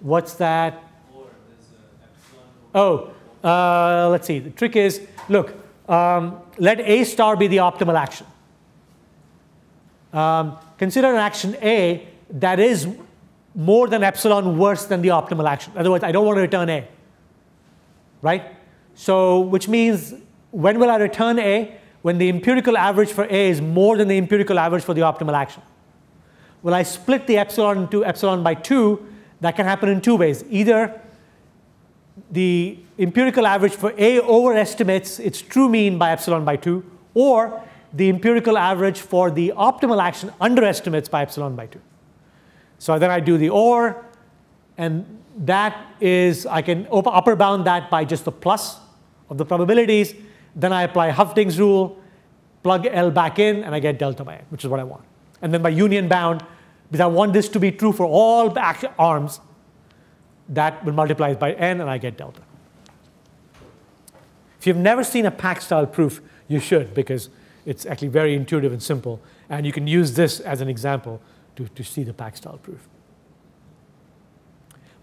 What's that? Oh, uh, let's see. The trick is, look, um, let A star be the optimal action. Um, consider an action A that is more than epsilon worse than the optimal action. In other words, I don't want to return A. Right? So, which means when will I return A? When the empirical average for A is more than the empirical average for the optimal action. Will I split the epsilon into epsilon by 2? That can happen in two ways. Either the empirical average for A overestimates its true mean by epsilon by 2, or the empirical average for the optimal action underestimates by epsilon by 2. So then I do the OR, and that is, I can upper bound that by just the plus of the probabilities. Then I apply Hoeffding's rule, plug L back in, and I get delta by N, which is what I want. And then by union bound, because I want this to be true for all arms, that will multiply by N, and I get delta. If you've never seen a PAC style proof, you should, because it's actually very intuitive and simple. And you can use this as an example to, to see the PAC style proof.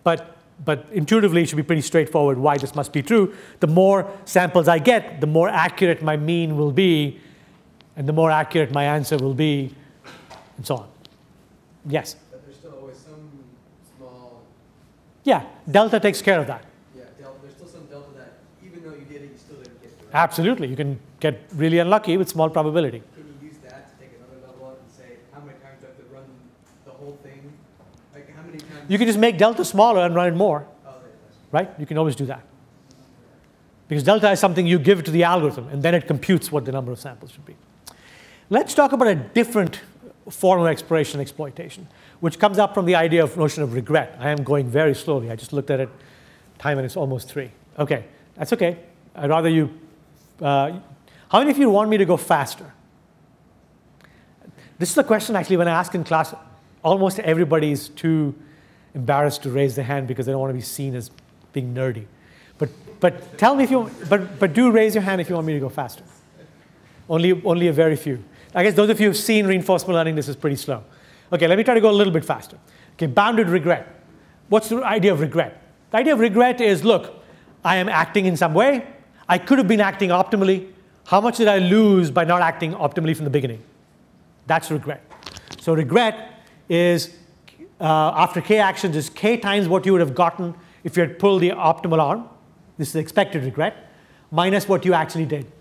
But, but intuitively, it should be pretty straightforward why this must be true. The more samples I get, the more accurate my mean will be, and the more accurate my answer will be, and so on. Yes? But there's still always some small. Yeah, delta takes care of that. Yeah, delta, there's still some delta that even though you did it, you still didn't get it. Right? Absolutely. You can get really unlucky with small probability. Can you use that to take another level up and say how many times do I have to run the whole thing? Like how many times? You can just make delta smaller and run it more. Oh, right? You can always do that. Because delta is something you give to the algorithm, and then it computes what the number of samples should be. Let's talk about a different form of exploration and exploitation, which comes up from the idea of notion of regret. I am going very slowly. I just looked at it, time and it's almost three. Okay, that's okay. I'd rather you. Uh, how many of you want me to go faster? This is a question actually when I ask in class, almost everybody is too embarrassed to raise their hand because they don't want to be seen as being nerdy. But, but tell me if you, but, but do raise your hand if you want me to go faster. Only, only a very few. I guess those of you who've seen reinforcement learning, this is pretty slow. Okay, let me try to go a little bit faster. Okay, bounded regret. What's the idea of regret? The idea of regret is, look, I am acting in some way. I could have been acting optimally. How much did I lose by not acting optimally from the beginning? That's regret. So regret is, uh, after k actions, is k times what you would have gotten if you had pulled the optimal arm. This is expected regret, minus what you actually did.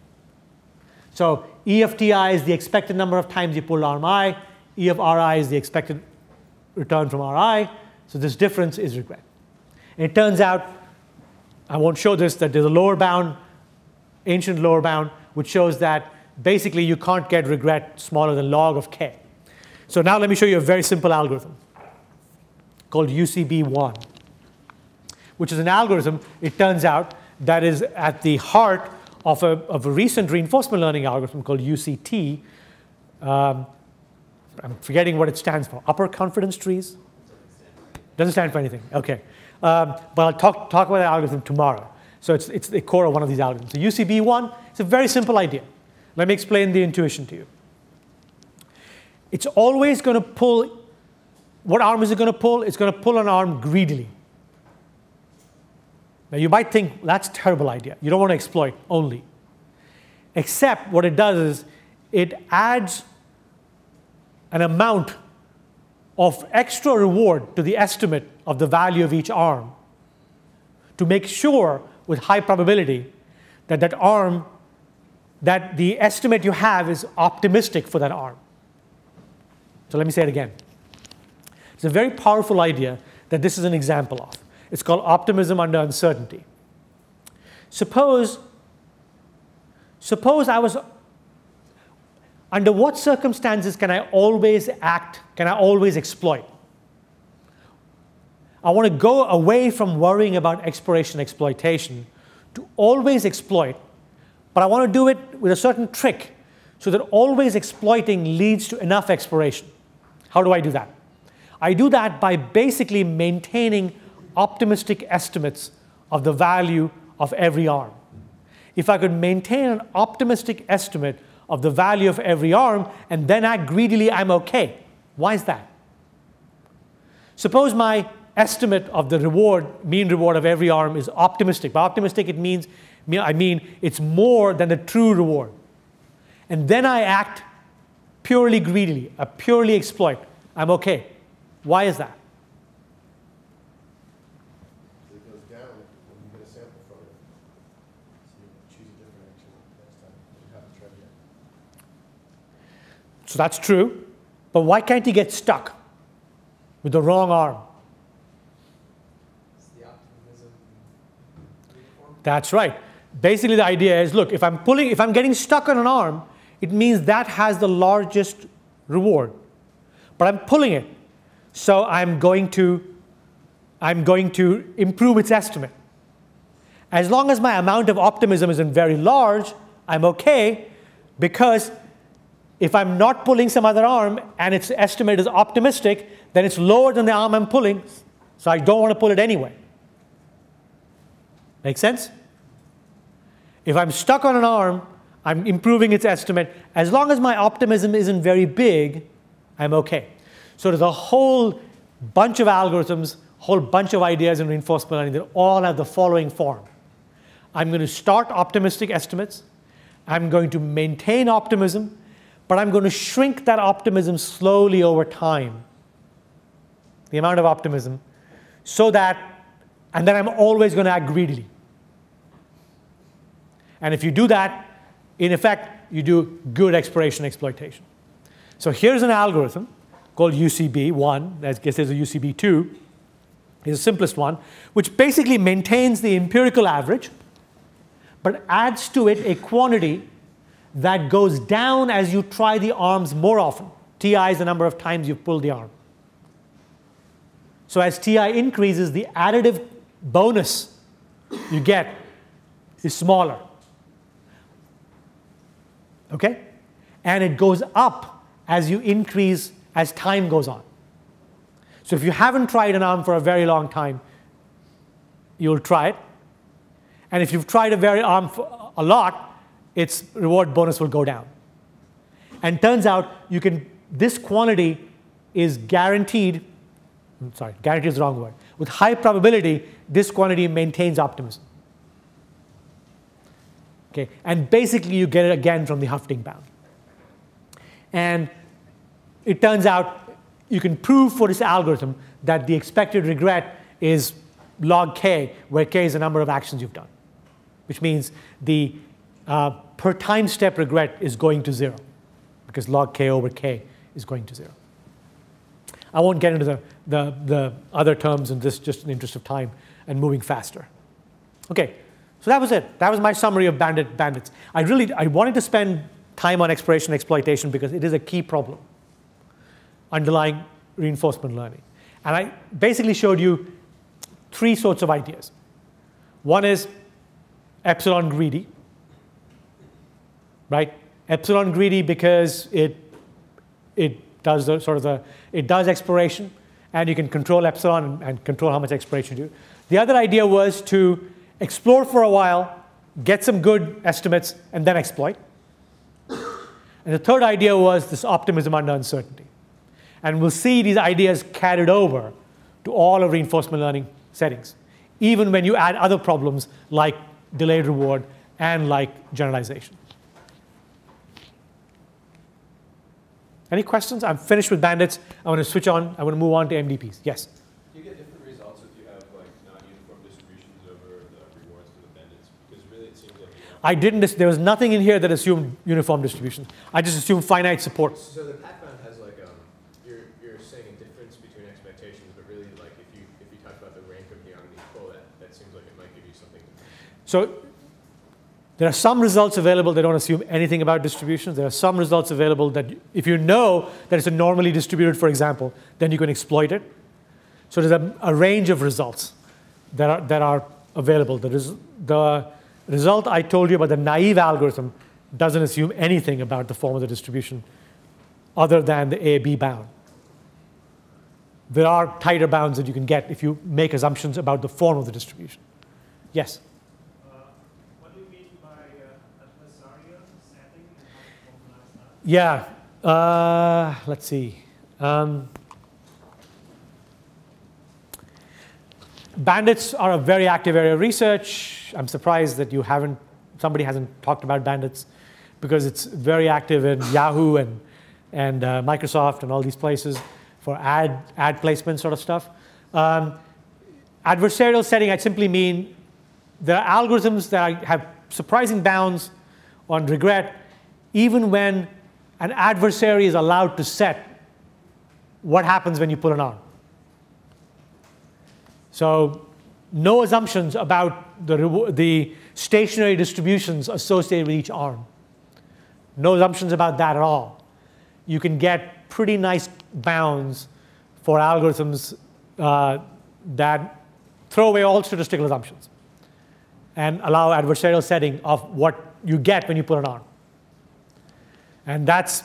So E of Ti is the expected number of times you pull arm i. E of Ri is the expected return from Ri. So this difference is regret. And it turns out, I won't show this, that there's a lower bound, ancient lower bound, which shows that basically you can't get regret smaller than log of k. So now let me show you a very simple algorithm called UCB1, which is an algorithm, it turns out, that is at the heart of a, of a recent reinforcement learning algorithm called UCT. Um, I'm forgetting what it stands for. Upper confidence trees? Doesn't stand for anything. Okay. Um, but I'll talk, talk about the algorithm tomorrow. So it's, it's the core of one of these algorithms. So UCB1, it's a very simple idea. Let me explain the intuition to you. It's always going to pull, what arm is it going to pull? It's going to pull an arm greedily. Now you might think that's a terrible idea. You don't want to exploit only. Except what it does is it adds an amount of extra reward to the estimate of the value of each arm to make sure with high probability that that arm that the estimate you have is optimistic for that arm. So let me say it again. It's a very powerful idea that this is an example of. It's called optimism under uncertainty. Suppose, suppose I was, under what circumstances can I always act, can I always exploit? I want to go away from worrying about exploration exploitation to always exploit, but I want to do it with a certain trick so that always exploiting leads to enough exploration. How do I do that? I do that by basically maintaining optimistic estimates of the value of every arm. If I could maintain an optimistic estimate of the value of every arm and then act greedily, I'm okay. Why is that? Suppose my estimate of the reward, mean reward of every arm is optimistic. By optimistic, it means I mean it's more than the true reward. And then I act purely greedily, I purely exploit. I'm okay. Why is that? So that's true, but why can't he get stuck with the wrong arm? That's right. Basically, the idea is look, if I'm pulling, if I'm getting stuck on an arm, it means that has the largest reward. But I'm pulling it. So I'm going to, I'm going to improve its estimate. As long as my amount of optimism isn't very large, I'm okay because if I'm not pulling some other arm and its estimate is optimistic, then it's lower than the arm I'm pulling, so I don't want to pull it anyway. Make sense? If I'm stuck on an arm, I'm improving its estimate. As long as my optimism isn't very big, I'm okay. So there's a whole bunch of algorithms, whole bunch of ideas in reinforcement learning that all have the following form. I'm going to start optimistic estimates. I'm going to maintain optimism, but I'm going to shrink that optimism slowly over time. The amount of optimism, so that, and then I'm always going to act greedily. And if you do that, in effect, you do good exploration exploitation. So here's an algorithm called UCB1, I guess there's a UCB2, is the simplest one, which basically maintains the empirical average, but adds to it a quantity that goes down as you try the arms more often. TI is the number of times you pull the arm. So as TI increases, the additive bonus you get is smaller. Okay? And it goes up as you increase as time goes on. So if you haven't tried an arm for a very long time, you'll try it. And if you've tried a very arm for a lot, its reward bonus will go down. And turns out you can this quantity is guaranteed, I'm sorry, guaranteed is the wrong word. With high probability, this quantity maintains optimism. Okay, and basically you get it again from the Hoeffding bound. And it turns out you can prove for this algorithm that the expected regret is log k, where k is the number of actions you've done, which means the uh, per time step regret is going to zero because log k over k is going to zero. I won't get into the, the, the other terms in this just in the interest of time and moving faster. Okay, so that was it. That was my summary of bandit, bandits. I really I wanted to spend time on exploration exploitation because it is a key problem underlying reinforcement learning. And I basically showed you three sorts of ideas. One is epsilon greedy, right? Epsilon greedy because it, it does the, sort of the, it does exploration and you can control epsilon and, and control how much exploration you do. The other idea was to explore for a while, get some good estimates, and then exploit. And the third idea was this optimism under uncertainty. And we'll see these ideas carried over to all of reinforcement learning settings, even when you add other problems like delayed reward and like generalization. Any questions? I'm finished with bandits. I want to switch on. I want to move on to MDPs. Yes? Do you get different results if you have like non-uniform distributions over the rewards for the bandits? Because really it seems like you know, I didn't, there was nothing in here that assumed uniform distribution. I just assumed finite support. So the pac-bound has like um, you're you're saying a difference between expectations, but really like if you if you talk about the rank of the equal, that that seems like it might give you something. So there are some results available that don't assume anything about distributions. There are some results available that if you know that it's a normally distributed, for example, then you can exploit it. So there's a, a range of results that are, that are available. The, res, the result I told you about the naive algorithm doesn't assume anything about the form of the distribution other than the A-B bound. There are tighter bounds that you can get if you make assumptions about the form of the distribution. Yes? What do you mean by uh, adversarial setting and how to formalize that? Yeah, uh, let's see. Um, bandits are a very active area of research. I'm surprised that you haven't, somebody hasn't talked about bandits because it's very active in Yahoo and, and uh, Microsoft and all these places for ad, ad placement sort of stuff. Um, adversarial setting, I simply mean there are algorithms that have surprising bounds on regret, even when an adversary is allowed to set what happens when you pull an arm. So no assumptions about the, the stationary distributions associated with each arm. No assumptions about that at all. You can get pretty nice bounds for algorithms uh, that throw away all statistical assumptions and allow adversarial setting of what you get when you put an arm. And that's,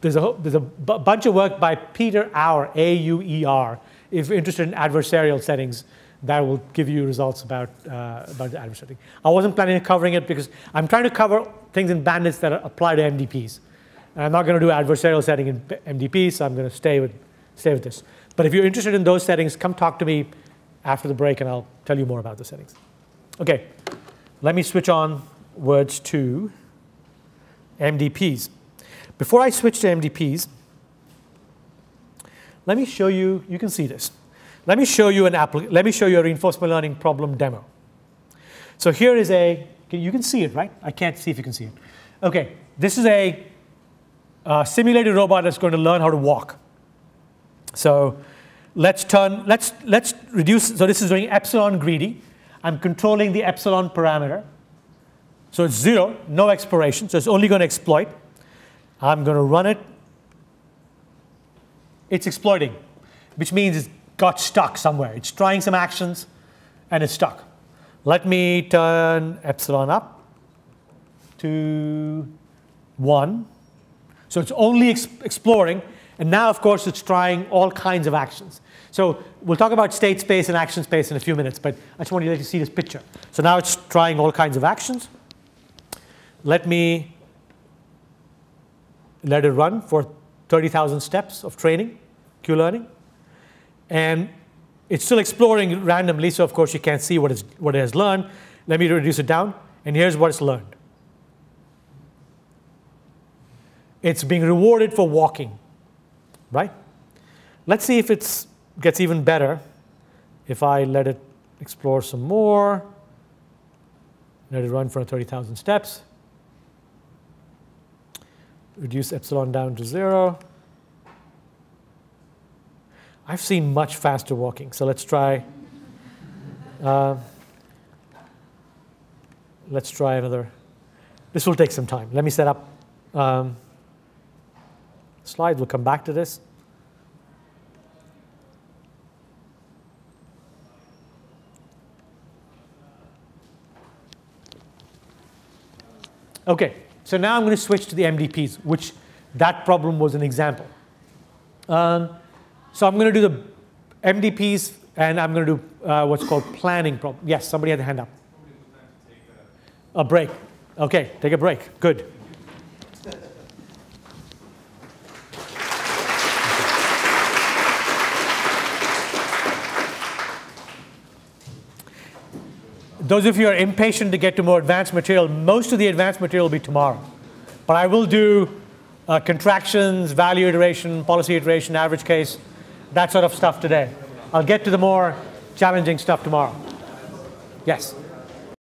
there's a, there's a bunch of work by Peter Auer, A-U-E-R, if you're interested in adversarial settings, that will give you results about, uh, about the adversary. I wasn't planning on covering it because I'm trying to cover things in bandits that apply to MDPs. And I'm not going to do adversarial setting in MDPs, so I'm going to stay with, stay with this. But if you're interested in those settings, come talk to me after the break and I'll tell you more about the settings. Okay, let me switch on words to MDPs. Before I switch to MDPs, let me show you, you can see this. Let me show you an let me show you a reinforcement learning problem demo. So here is a, you can see it, right? I can't see if you can see it. Okay, this is a uh, simulated robot that's going to learn how to walk. So let's turn, let's, let's reduce, so this is doing epsilon greedy. I'm controlling the epsilon parameter. So it's zero, no exploration, so it's only going to exploit. I'm going to run it. It's exploiting, which means it's got stuck somewhere. It's trying some actions, and it's stuck. Let me turn epsilon up to 1. So it's only ex exploring, and now, of course, it's trying all kinds of actions. So we'll talk about state space and action space in a few minutes, but I just want you to see this picture. So now it's trying all kinds of actions. Let me let it run for 30,000 steps of training, Q-learning. And it's still exploring randomly, so of course you can't see what, it's, what it has learned. Let me reduce it down, and here's what it's learned. It's being rewarded for walking, right? Let's see if it gets even better if I let it explore some more, let it run for 30,000 steps reduce epsilon down to zero. I've seen much faster walking, so let's try. Uh, let's try another. This will take some time. Let me set up um, slides. We'll come back to this. Okay. So now I'm going to switch to the MDPs, which that problem was an example. Um, so I'm going to do the MDPs, and I'm going to do uh, what's called planning problem. Yes, somebody had a hand up. A break. Okay, take a break. Good. Those of you who are impatient to get to more advanced material, most of the advanced material will be tomorrow. But I will do uh, contractions, value iteration, policy iteration, average case, that sort of stuff today. I'll get to the more challenging stuff tomorrow. Yes?